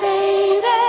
Baby